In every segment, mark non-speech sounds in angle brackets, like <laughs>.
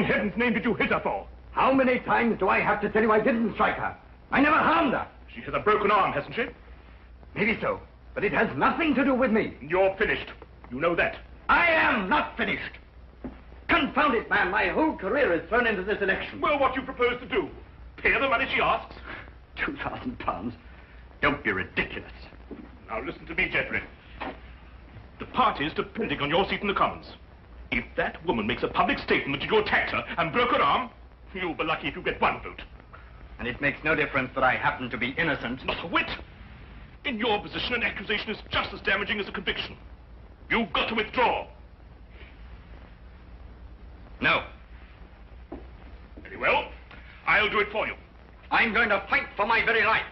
in heaven's name did you hit her for? How many times do I have to tell you I didn't strike her? I never harmed her. She has a broken arm, hasn't she? Maybe so, but it has nothing to do with me. You're finished. You know that. I am not finished. Confound it, man. My whole career is thrown into this election. Well, what do you propose to do? Pay her the money she asks? Two thousand pounds? Don't be ridiculous. Now listen to me, Jeffrey. The party's depending on your seat in the Commons. If that woman makes a public statement that you attacked her and broke her arm, you'll be lucky if you get one vote. And it makes no difference that I happen to be innocent. Not a whit. In your position, an accusation is just as damaging as a conviction. You've got to withdraw. No. Very well. I'll do it for you. I'm going to fight for my very life.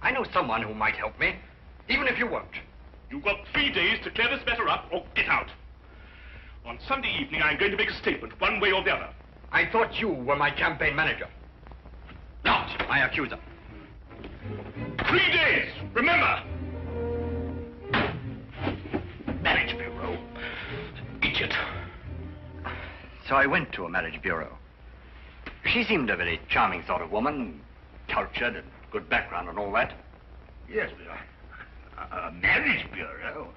I know someone who might help me, even if you won't. You've got three days to clear this matter up or get out. On Sunday evening, I'm going to make a statement, one way or the other. I thought you were my campaign manager. Not my accuser. Three days, remember. Marriage Bureau. Idiot. So I went to a marriage bureau. She seemed a very charming sort of woman, cultured and good background and all that. Yes, but a, a marriage bureau?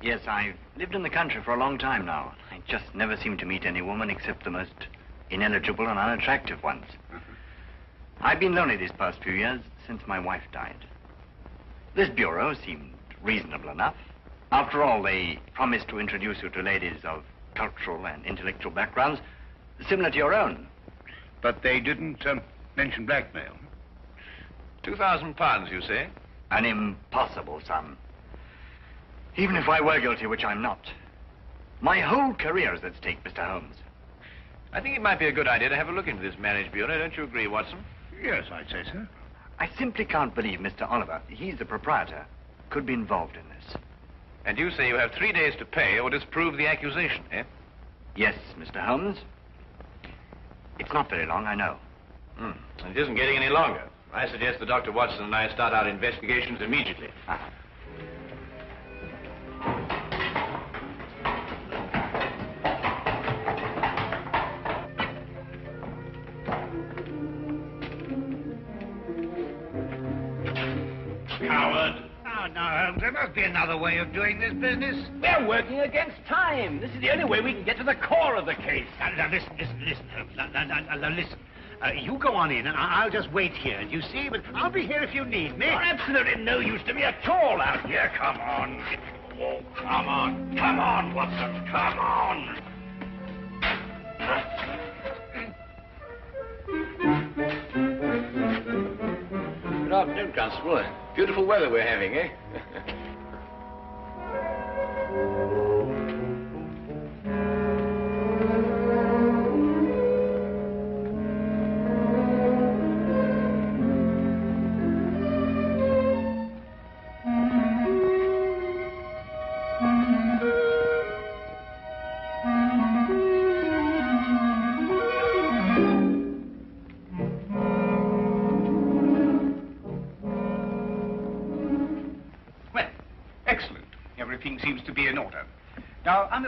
Yes, I've lived in the country for a long time now. I just never seem to meet any woman except the most ineligible and unattractive ones. I've been lonely these past few years since my wife died. This bureau seemed reasonable enough. After all, they promised to introduce you to ladies of cultural and intellectual backgrounds similar to your own. But they didn't um, mention blackmail. Two thousand pounds, you say? An impossible sum. Even if I were guilty, which I'm not. My whole career is at stake, Mr. Holmes. I think it might be a good idea to have a look into this marriage bureau. Don't you agree, Watson? Yes, I'd say so. I simply can't believe Mr. Oliver, he's the proprietor, could be involved in this. And you say you have three days to pay or disprove the accusation, eh? Yes, Mr. Holmes. It's not very long, I know. Hmm. And it isn't getting any longer. I suggest that Dr. Watson and I start our investigations immediately. Ah. There must be another way of doing this business. We're working against time. This is the only way we can get to the core of the case. Now, now listen, listen, listen. Now, now, now, listen. Uh, you go on in, and I'll just wait here. You see, but I'll be here if you need me. You're absolutely no use to me at all out here. Come on. Oh, come on. Come on, Watson. Come on. Afternoon, Constable. Beautiful weather we're having, eh? <laughs>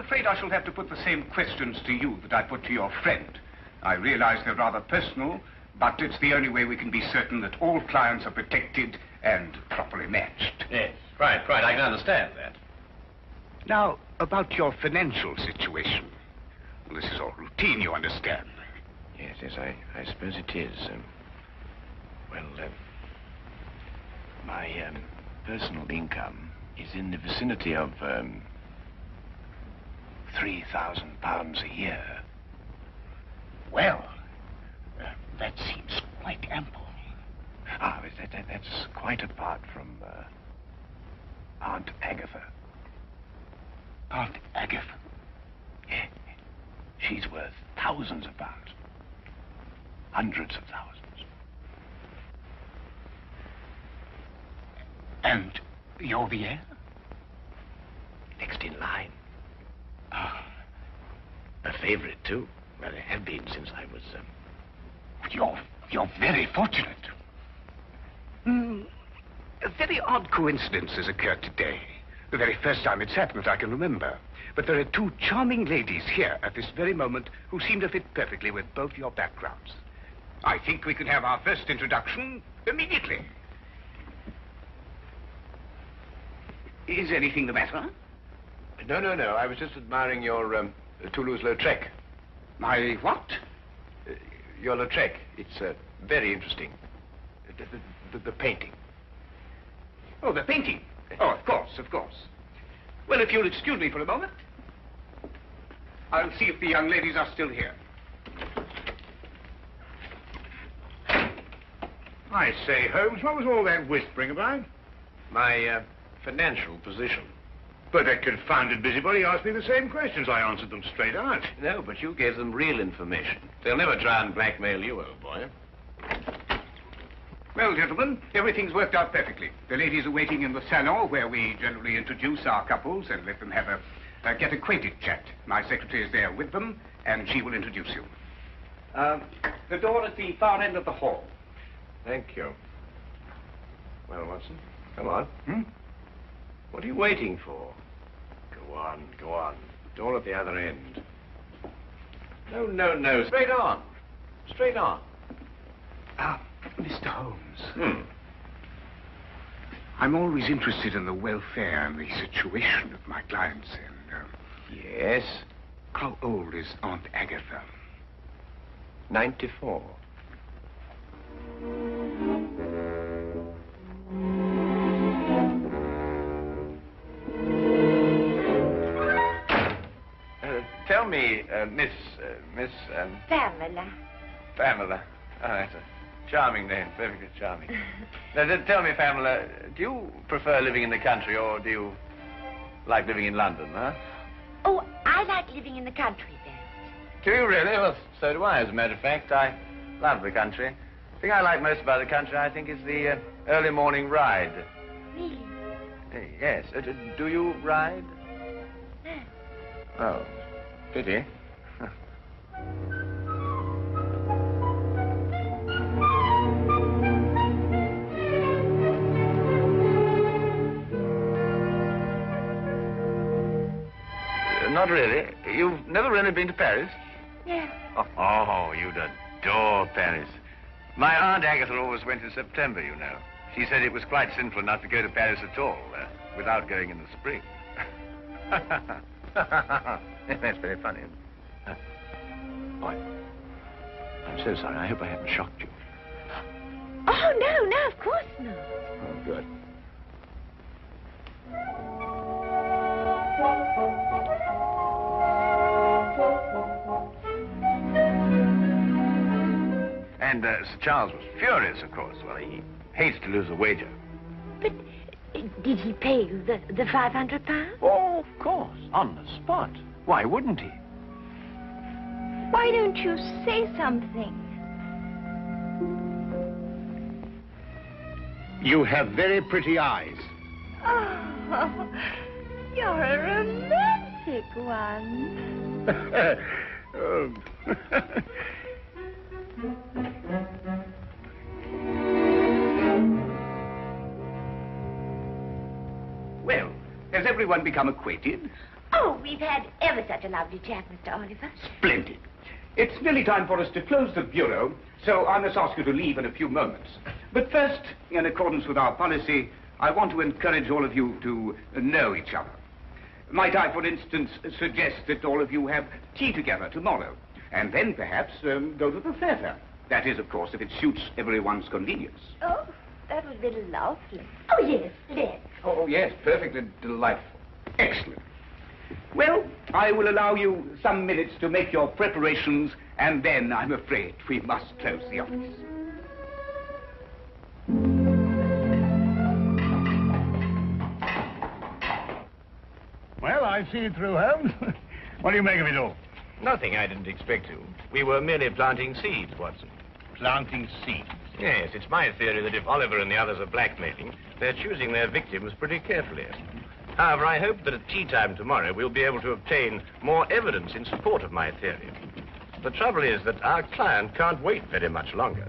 afraid I shall have to put the same questions to you that I put to your friend. I realize they're rather personal, but it's the only way we can be certain that all clients are protected and properly matched. Yes, right, quite. I can understand that. Now, about your financial situation. Well, this is all routine, you understand. Yes, yes, I, I suppose it is. Um, well, uh, my um, personal income is in the vicinity of um, three thousand pounds a year. Well, uh, that seems quite ample. Ah, that, that, that's quite apart from uh, Aunt Agatha. Aunt Agatha. Yeah, she's worth thousands of pounds, hundreds of thousands. And you're the heir? Next in line. A favorite, too. Well, they have been since I was. Um, you're, you're very fortunate. Hmm, a very odd coincidence has occurred today. The very first time it's happened that I can remember. But there are two charming ladies here at this very moment who seem to fit perfectly with both your backgrounds. I think we could have our first introduction immediately. Is anything the matter? No, no, no. I was just admiring your um, Toulouse-Lautrec. My what? Uh, your Lautrec. It's uh, very interesting. The, the, the, the painting. Oh, the painting. Oh, of course, of course. Well, if you'll excuse me for a moment, I'll see if the young ladies are still here. I say, Holmes, what was all that whispering about? My uh, financial position. But that confounded busybody asked me the same questions. I answered them straight out. No, but you gave them real information. They'll never try and blackmail you, old boy. Well, gentlemen, everything's worked out perfectly. The ladies are waiting in the salon where we generally introduce our couples and let them have a, a get acquainted chat. My secretary is there with them, and she will introduce you. Uh, the door at the far end of the hall. Thank you. Well, Watson, come on. Hmm? What are you waiting for? Go on, go on. Door at the other end. No, no, no. Straight on. Straight on. Ah, Mr. Holmes. Hmm. I'm always interested in the welfare and the situation of my clients, and, uh, Yes. how old is Aunt Agatha? 94. Me, uh, Miss, uh, Miss, um, Pamela. Pamela. Oh, that's a charming name, perfectly charming. <laughs> now, tell me, Pamela, do you prefer living in the country or do you like living in London, huh? Oh, I like living in the country then. Do you really? Well, so do I, as a matter of fact. I love the country. The thing I like most about the country, I think, is the uh, early morning ride. Really? Uh, yes. Uh, do you ride? No. Oh, pity. Uh, Not really. You've never really been to Paris? No. Oh, oh, you'd adore Paris. My Aunt Agatha always went in September, you know. She said it was quite sinful not to go to Paris at all, uh, without going in the spring. <laughs> <laughs> That's very funny. Uh, boy, I'm so sorry. I hope I haven't shocked you. Oh, no, no, of course not. Oh, good. And uh, Sir Charles was furious, of course. Well, he hates to lose a wager. But did he pay you the, the 500 pounds? Oh, of course, on the spot. Why wouldn't he? Why don't you say something? You have very pretty eyes. Oh, <laughs> you're a romantic one. oh. <laughs> <laughs> everyone become acquainted? Oh, we've had ever such a lovely chat, Mr. Oliver. Splendid. It's nearly time for us to close the bureau, so I must ask you to leave in a few moments. But first, in accordance with our policy, I want to encourage all of you to know each other. Might I, for instance, suggest that all of you have tea together tomorrow, and then perhaps um, go to the theatre? That is, of course, if it suits everyone's convenience. Oh, that would be lovely. Oh, yes, let's. Oh, yes, perfectly delightful. Excellent. Well, I will allow you some minutes to make your preparations, and then I'm afraid we must close the office. Well, I've seen it through, Holmes. <laughs> what do you make of it all? Nothing I didn't expect to. We were merely planting seeds, Watson. Planting seeds. Yes, it's my theory that if Oliver and the others are blackmailing, they're choosing their victims pretty carefully. However, I hope that at tea time tomorrow we'll be able to obtain more evidence in support of my theory. The trouble is that our client can't wait very much longer.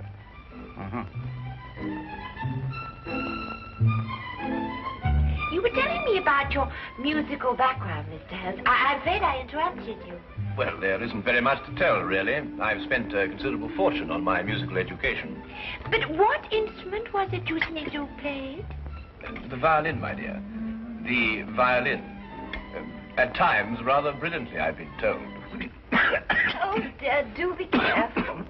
Uh-huh. You were telling me about your musical background, Mr. Holmes. I, I'm afraid I interrupted you. Well, there isn't very much to tell, really. I've spent a considerable fortune on my musical education. But what instrument was it you said you played? The violin, my dear. The violin. At times, rather brilliantly, I've been told. <coughs> oh, dear, do be careful.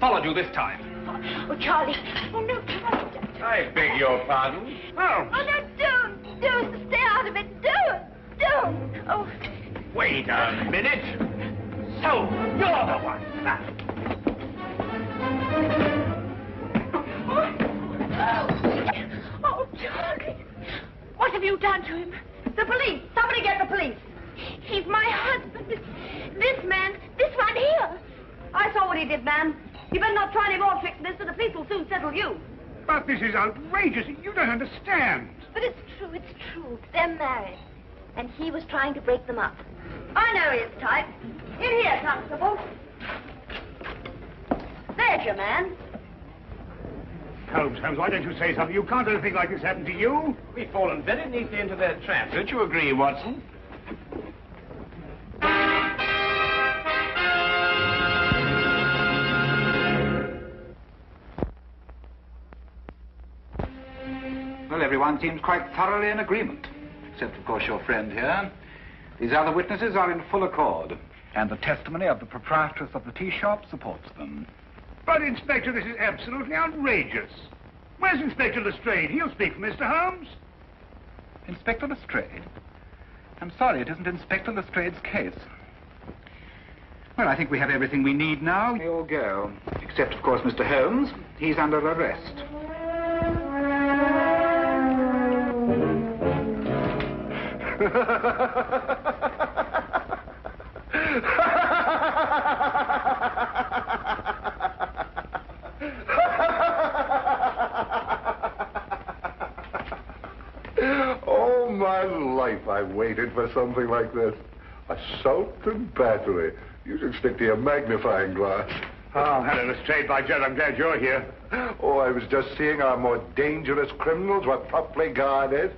Followed you this time. Oh, Charlie. Oh, no, Charlie. I beg your pardon. Oh, Oh, no, don't. Don't. Stay out of it. Don't. Don't. Oh, Wait a minute. So, you're the one. oh, oh Charlie. What have you done to him? The police! Somebody get the police! He's my husband. This man, this one here. I saw what he did, ma'am. You better not try any more tricks, mister. The police will soon settle you. But this is outrageous. You don't understand. But it's true, it's true. They're married. And he was trying to break them up. I know his type. In here, Constable. There's your man. Holmes, Holmes, why don't you say something? You can't let a thing like this happen to you. We've fallen very neatly into their trap. Don't you agree, Watson? Everyone seems quite thoroughly in agreement, except, of course, your friend here. These other witnesses are in full accord, and the testimony of the proprietress of the tea shop supports them. But, Inspector, this is absolutely outrageous. Where's Inspector Lestrade? He'll speak for Mr. Holmes. Inspector Lestrade? I'm sorry, it isn't Inspector Lestrade's case. Well, I think we have everything we need now. We all go. Except, of course, Mr. Holmes. He's under arrest. All <laughs> oh, my life I waited for something like this. Assault and battery. You should stick to your magnifying glass. Oh, hello, Lestrade. By Jove, I'm glad you're here. Oh, I was just seeing our more dangerous criminals were properly guarded.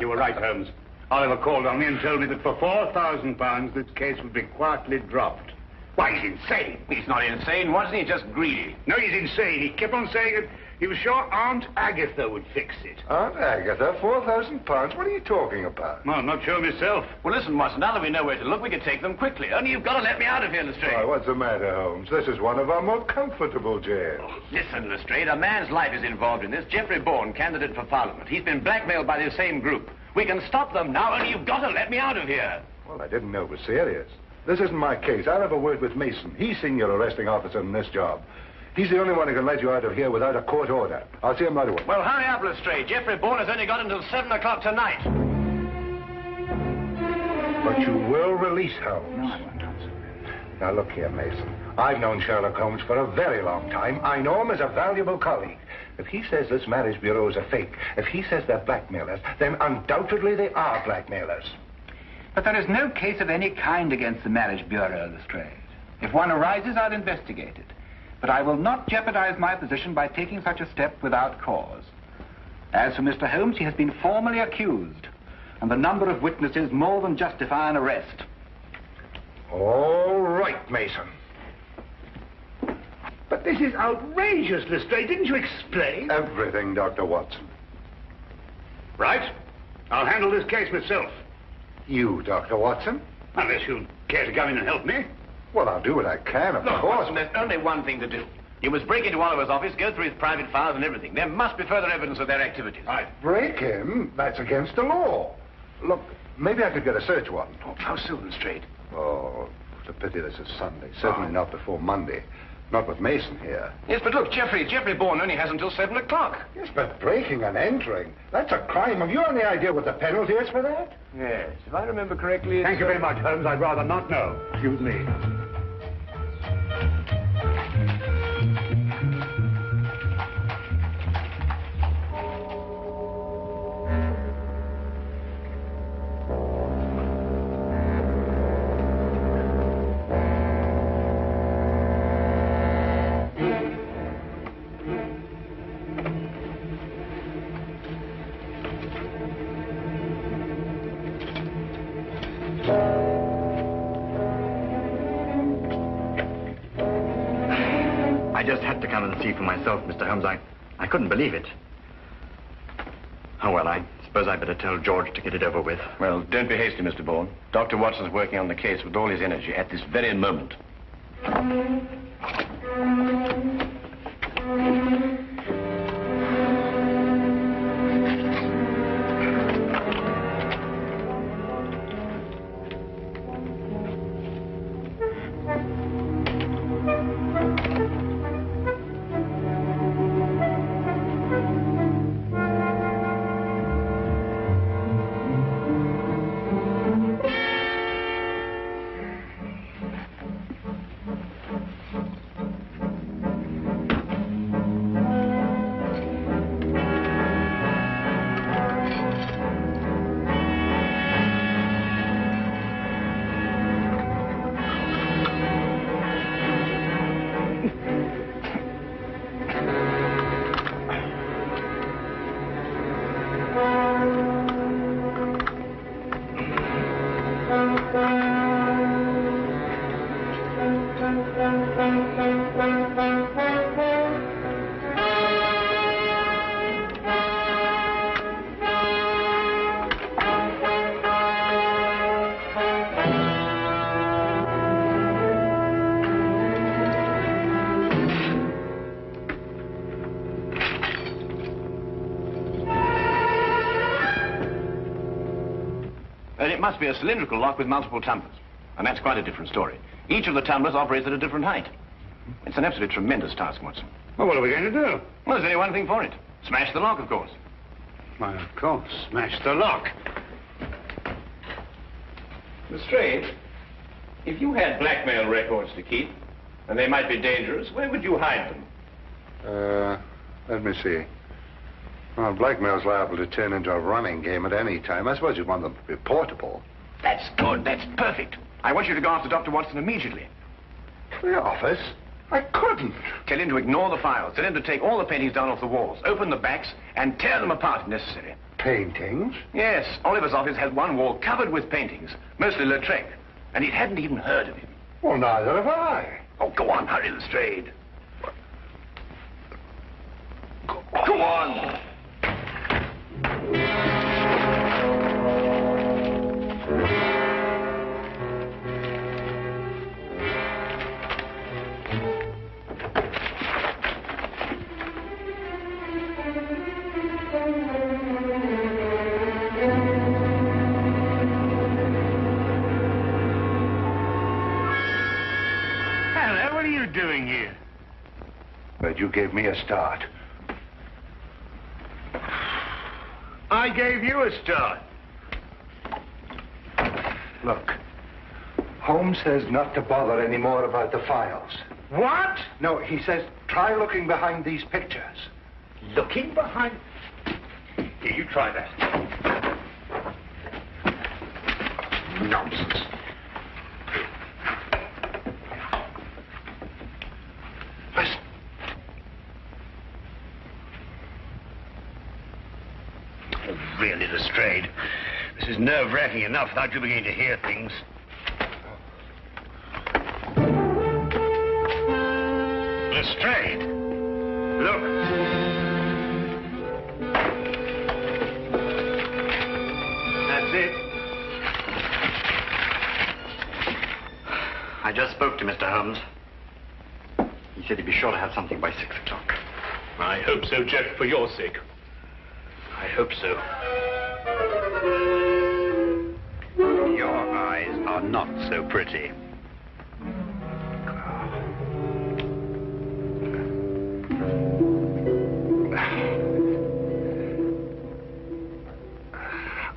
You were right, Holmes. Oliver called on me and told me that for £4,000 this case would be quietly dropped. Why, he's insane. He's not insane, wasn't he? Just greedy. No, he's insane. He kept on saying that he was sure Aunt Agatha would fix it. Aunt Agatha, four thousand pounds. What are you talking about? Well, I'm not sure myself. Well, listen, Watson, now that we know where to look, we can take them quickly. Only you've got to let me out of here, Lestrade. Why, what's the matter, Holmes? This is one of our more comfortable jails. Oh, listen, Lestrade, a man's life is involved in this. Jeffrey Bourne, candidate for Parliament. He's been blackmailed by the same group. We can stop them now, only you've got to let me out of here. Well, I didn't know it was serious. This isn't my case. I'll have a word with Mason. He's senior arresting officer in this job. He's the only one who can let you out of here without a court order. I'll see him right away. Well, hurry up, Lestrade. Jeffrey Bourne has only got until 7 o'clock tonight. But you will release Holmes. No, I won't. Now, look here, Mason. I've known Sherlock Holmes for a very long time. I know him as a valuable colleague. If he says this marriage bureau is a fake, if he says they're blackmailers, then undoubtedly they are blackmailers. But there is no case of any kind against the Marriage Bureau, Lestrade. If one arises, I'll investigate it. But I will not jeopardize my position by taking such a step without cause. As for Mr. Holmes, he has been formally accused, and the number of witnesses more than justify an arrest. All right, Mason. But this is outrageous, Lestrade. Didn't you explain? Everything, Dr. Watson. Right. I'll handle this case myself. You, Dr. Watson? Unless you care to come in and help me. Well, I'll do what I can, of Look, course. Watson, there's only one thing to do. You must break into Oliver's office, go through his private files and everything. There must be further evidence of their activities. Right. Break him? That's against the law. Look, maybe I could get a search warrant. Oh, how soon, Lestrade? Oh, it's a pity this is Sunday. Certainly ah. not before Monday. Not with Mason here. Yes, but look, Jeffrey, Jeffrey Bourne only has until 7 o'clock. Yes, but breaking and entering, that's a crime. Have you any idea what the penalty is for that? Yes, if I remember correctly, Thank you very much, Holmes. I'd rather not know. Excuse me. Just had to come and see for myself, Mr. Holmes. I, I couldn't believe it. Oh, well, I suppose I'd better tell George to get it over with. Well, don't be hasty, Mr. Bourne. Dr. Watson's working on the case with all his energy at this very moment. Must be a cylindrical lock with multiple tumblers. And that's quite a different story. Each of the tumblers operates at a different height. It's an absolutely tremendous task, Watson. Well, what are we going to do? Well, there's only one thing for it. Smash the lock, of course. Why, of course. Smash the lock. Lestrade, if you had blackmail records to keep, and they might be dangerous, where would you hide them? Uh, let me see. Well, blackmail's liable to turn into a running game at any time. I suppose you want them to be portable. That's good. That's perfect. I want you to go after Dr. Watson immediately. To the office? I couldn't. Tell him to ignore the files. Tell him to take all the paintings down off the walls, open the backs, and tear them apart if necessary. Paintings? Yes, Oliver's office has one wall covered with paintings, mostly Lautrec, and he hadn't even heard of him. Well, neither have I. Oh, go on, hurry, Lestrade. Go on. But you gave me a start. I gave you a start. Look, Holmes says not to bother any more about the files. What? No, he says try looking behind these pictures. Looking behind... Here, you try that. Nonsense. Listen. Oh, really, Lestrade. This is nerve-wracking enough without you beginning to hear things. Lestrade. Look. That's it. I just spoke to Mr. Holmes. He said he'd be sure to have something by six o'clock. I hope so, Jeff, for your sake. I hope so. Your eyes are not so pretty.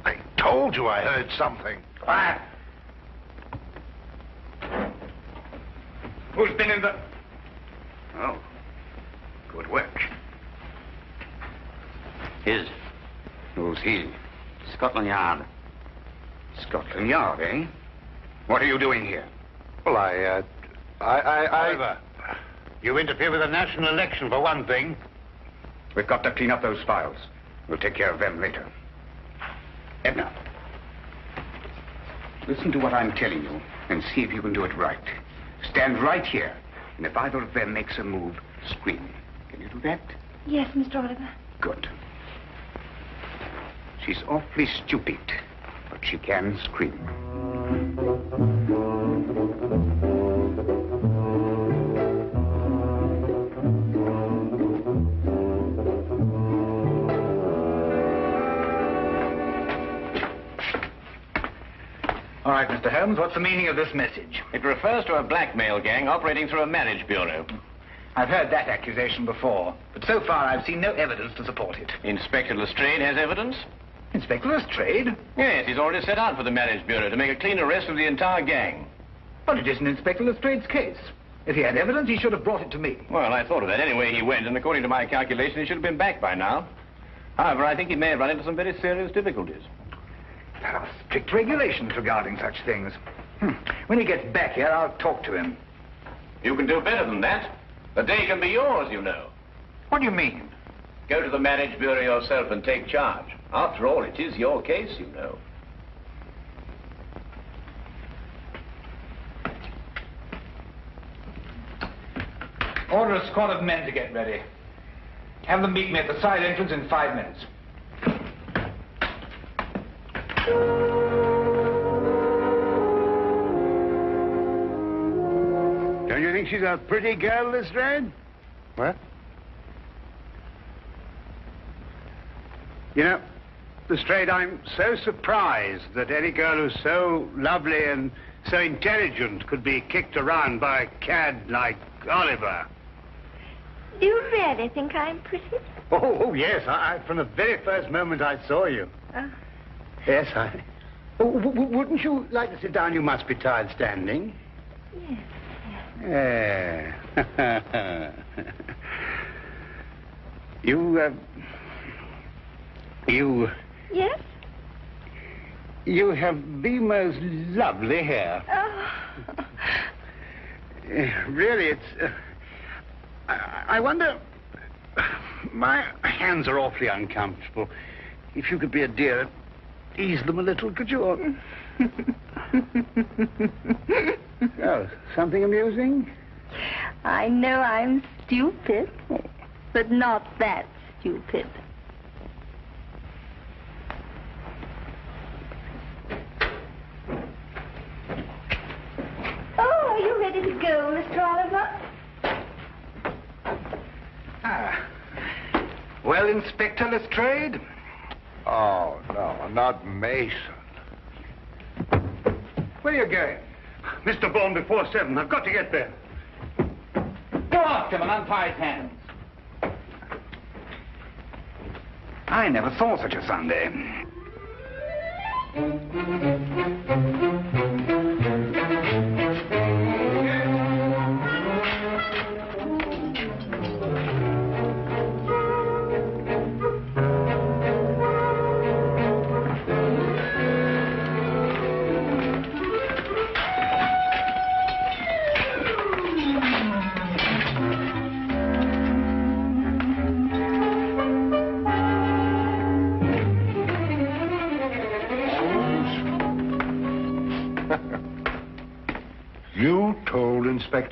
I told you I heard something. Quiet. Who's been in the... Oh, good work. His. Who's he? Scotland Yard. Scotland Yard, eh? What are you doing here? Well, I, uh, I, I, I... Oliver, you interfere with a national election, for one thing. We've got to clean up those files. We'll take care of them later. Edna, listen to what I'm telling you and see if you can do it right. Stand right here, and if either of them makes a move, scream. Can you do that? Yes, Mr. Oliver. Good. She's awfully stupid, but she can scream. All right, Mr. Holmes, what's the meaning of this message? It refers to a blackmail gang operating through a marriage bureau. I've heard that accusation before, but so far I've seen no evidence to support it. Inspector Lestrade has evidence? Inspector Lestrade? Yes, he's already set out for the marriage bureau to make a clean arrest of the entire gang. But it isn't Inspector Lestrade's case. If he had evidence, he should have brought it to me. Well, I thought of that. Anyway, he went, and according to my calculation, he should have been back by now. However, I think he may have run into some very serious difficulties. There are strict regulations regarding such things. Hmm. When he gets back here, I'll talk to him. You can do better than that. The day can be yours, you know. What do you mean? Go to the marriage bureau yourself and take charge. After all, it is your case, you know. Order a squad of men to get ready. Have them meet me at the side entrance in five minutes. Don't you think she's a pretty girl, Lestrade? What? You know, Lestrade, I'm so surprised that any girl who's so lovely and so intelligent could be kicked around by a cad like Oliver. Do you really think I'm pretty? Oh, oh yes, I, I, from the very first moment I saw you. Uh, Yes, I... Oh, wouldn't you like to sit down? You must be tired standing. yes. Yeah. <laughs> you, uh, you, Yes? you have the most lovely hair. Oh. <laughs> Really, it's. Uh, I, I wonder. My hands are awfully uncomfortable. If you could be a dear and ease them a little, could you? <laughs> oh, something amusing? I know I'm stupid, but not that stupid. Oh, are you ready to go, Mr. Oliver? Ah. Well, Inspector Lestrade? Oh, no, not Mason. Where are you going? Mr. Bourne, before seven. I've got to get there. Go after him and untie his hands. I never saw such a Sunday.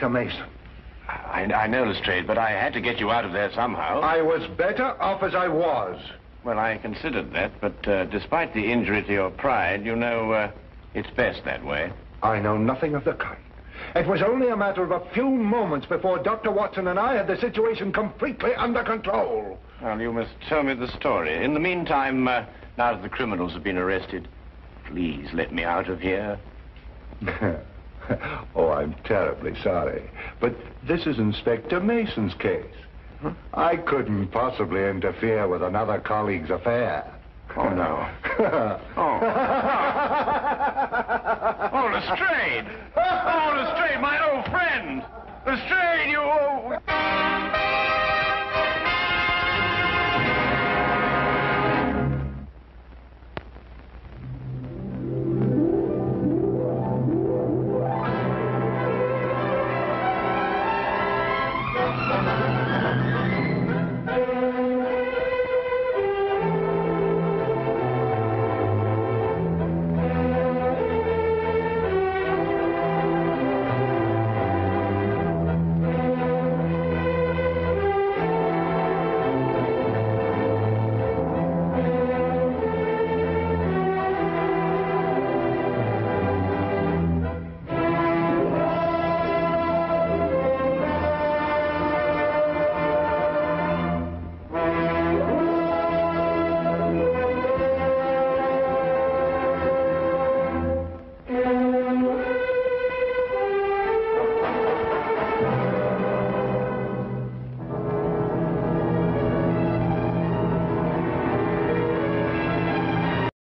Inspector Mason. I, I know, Lestrade, but I had to get you out of there somehow. I was better off as I was. Well, I considered that, but uh, despite the injury to your pride, you know, uh, it's best that way. I know nothing of the kind. It was only a matter of a few moments before Dr. Watson and I had the situation completely under control. Well, you must tell me the story. In the meantime, uh, now that the criminals have been arrested, please let me out of here. <laughs> <laughs> oh, I'm terribly sorry. But this is Inspector Mason's case. I couldn't possibly interfere with another colleague's affair. Oh, no. <laughs> oh. <laughs> Oh, Lestrade!